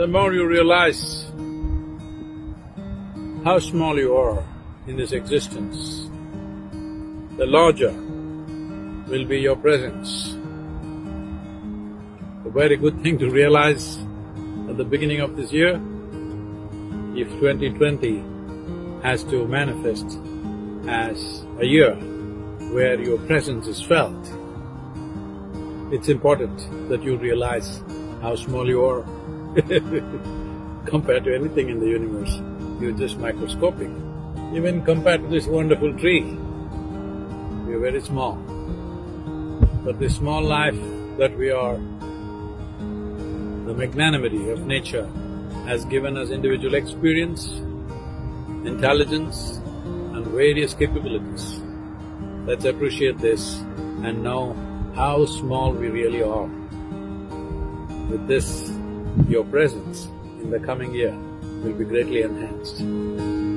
the more you realize how small you are in this existence, the larger will be your presence. A very good thing to realize at the beginning of this year, if 2020 has to manifest as a year where your presence is felt, it's important that you realize how small you are compared to anything in the universe. You're just microscopic. Even compared to this wonderful tree, you're very small. But this small life that we are, the magnanimity of nature has given us individual experience, intelligence and various capabilities. Let's appreciate this and know how small we really are. With this, your presence in the coming year will be greatly enhanced.